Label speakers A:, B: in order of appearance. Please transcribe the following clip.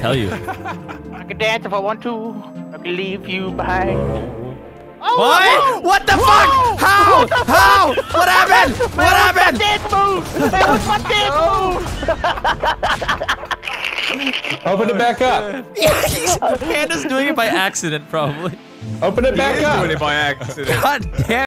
A: tell you.
B: I can dance if I want to. I can leave you behind. Oh,
A: What?
B: whoa!
A: What the
B: Whoa!
A: fuck? How? How? What happened? What
B: Man, what
A: happened?
B: Dead move? Man, what's my dance oh. move?
C: Open it back up.
A: Panda's doing it by accident, probably.
C: Open it back up.
D: doing it by accident.
A: God damn.